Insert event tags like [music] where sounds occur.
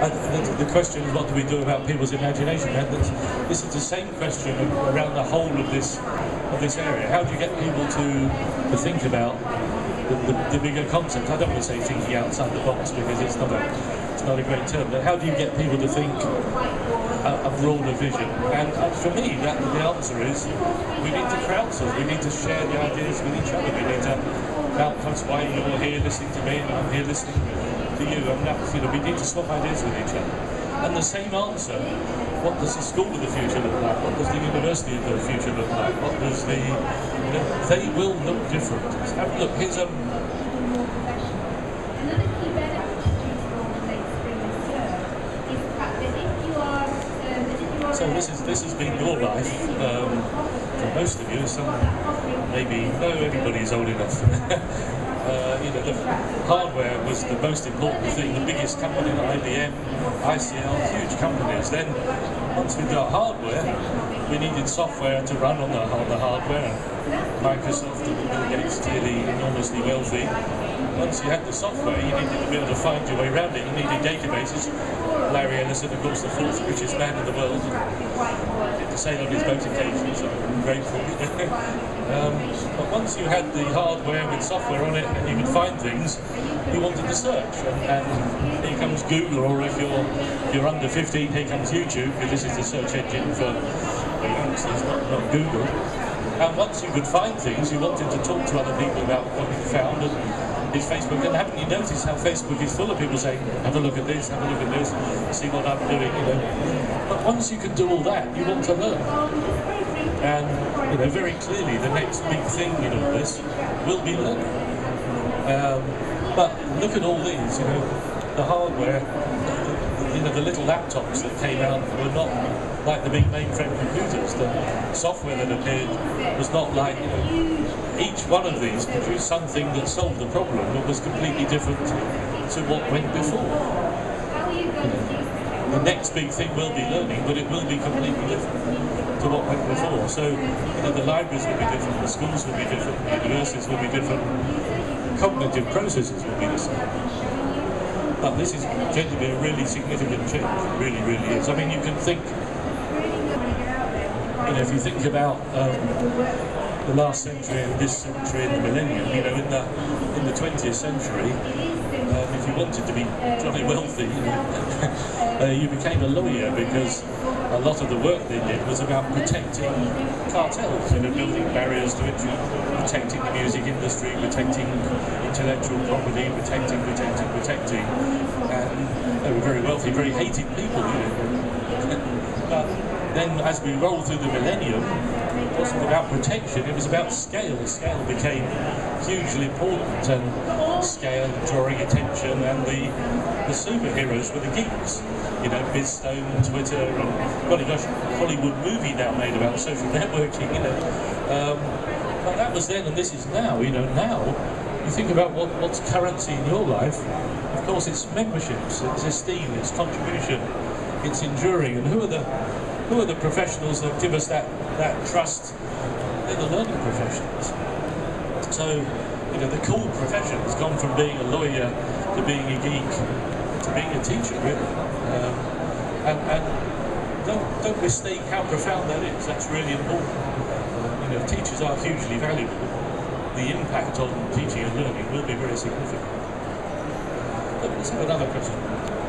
The, the question is, what do we do about people's imagination? And this, is the same question around the whole of this of this area. How do you get people to to think about the, the, the bigger concepts? I don't want to say thinking outside the box because it's not a it's not a great term. But how do you get people to think a, broader vision? And, and for me, that, the answer is we need to crowdsource. We need to share the ideas with each other. We need to. That's why you're here listening to me, and I'm here listening to you, and that's, you know, we need to swap ideas with each other. And the same answer, what does the school of the future look like? What does the university of the future look like? What does the, you know, they will look different. Look, here's a, So this is this has been your life um, for most of you. Some maybe no, everybody's old enough. [laughs] uh, you know, the hardware was the most important thing. The biggest company, IBM, ICL, huge companies. Then, once we got hardware, we needed software to run on the, on the hardware. Microsoft and Bill Gates clearly enormously wealthy. Once you had the software, you needed to be able to find your way around it. You needed databases. Larry Ellison, of course, the fourth richest man in the world, did the sail on his boat occasionally, so I'm grateful. [laughs] um, but once you had the hardware with software on it and you could find things, you wanted to search. And, and here comes Google, or if you're you're under 15, here comes YouTube, because this is the search engine for youngsters, not, not Google. And once you could find things, you wanted to talk to other people about what you found. And, is Facebook. And haven't you noticed how Facebook is full of people saying, have a look at this, have a look at this, see what I'm doing, you know. But once you can do all that, you want to learn. And, you know, very clearly the next big thing in all this will be learning. Um, but look at all these, you know, the hardware, you know, the little laptops that came out were not like the big mainframe computers. The software that appeared was not like, you know, each one of these produced something that solved the problem but was completely different to what went before. The next big thing will be learning, but it will be completely different to what went before. So, you know, the libraries will be different, the schools will be different, the universities will be different, cognitive processes will be the same. But this is going to be a really significant change, it really, really is. I mean, you can think, you know, if you think about um, the last century and this century and the millennium, you know, in the in the 20th century, um, if you wanted to be jolly wealthy, you, know, [laughs] uh, you became a lawyer because a lot of the work they did was about protecting cartels, you know, building barriers to entry, protecting the music industry, protecting intellectual property, protecting, protecting, protecting. And they were very wealthy, very hated people, you know. But then as we roll through the millennium, it wasn't about protection, it was about scale. Scale became hugely important and scale drawing attention and the, the superheroes were the geeks. You know, Biz Stone, Twitter and, golly gosh, Hollywood movie now made about social networking, you know. Um, but that was then and this is now, you know, now you think about what, what's currency in your life, of course it's memberships, it's esteem, it's contribution, it's enduring, and who are the who are the professionals that give us that, that trust? They're the learning professionals. So, you know, the cool profession has gone from being a lawyer to being a geek to being a teacher, really. Um, and, and don't, don't mistake how profound that is. That's really important. Uh, you know, teachers are hugely valuable. The impact on teaching and learning will be very significant. Let's have another question.